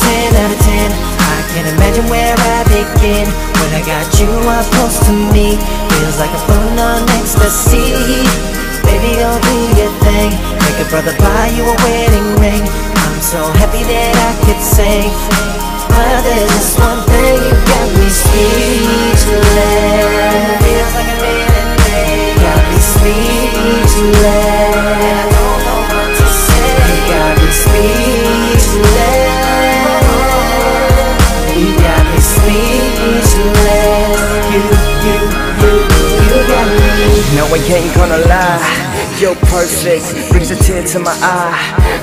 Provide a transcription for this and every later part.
10 out of 10 I can't imagine where I begin. When I got you up close to me Feels like I'm floating on ecstasy. Baby, go do a thing. Make a brother buy you a wedding ring. I'm so happy that I could say But there's just one thing you got me I ain't gonna lie. You're perfect, brings a tear to my eye.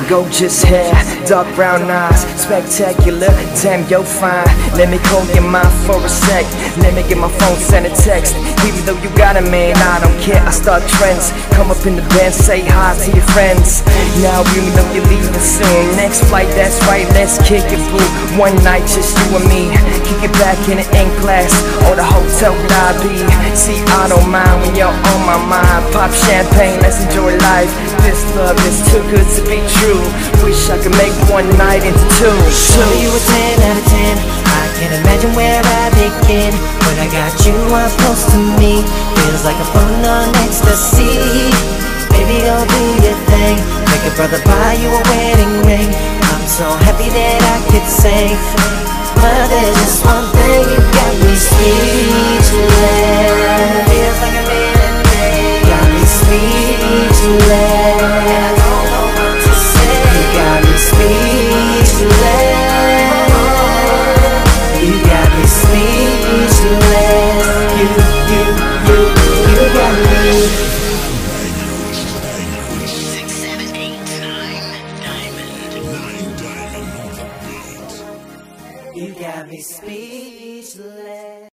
Gorgeous hair, dark brown eyes, spectacular. Damn, you're fine. Let me call your mind for a sec. Let me get my phone, send a text. Even though you got a man, I don't care. I start trends. Come up in the band, say hi to your friends. Now you know you're leaving soon. Next flight, that's right. Let's kick it, boo. One night, just you and me. Kick it back in the in class or the hotel lobby. See, I don't mind when you're on my mind. Pop champagne, let's enjoy life. This love is too good to be true. Wish I could make one night into two. Show you a 10 out of 10 I can't imagine where I begin When I got you up close to me Feels like I'm floating on ecstasy Baby, go do your thing Make a brother buy you a wedding ring I'm so happy that I could sing But there's just one thing You got me speechless Feels like Got me speechless And I don't know what to say You got me speechless You got me speechless you, you You got me speechless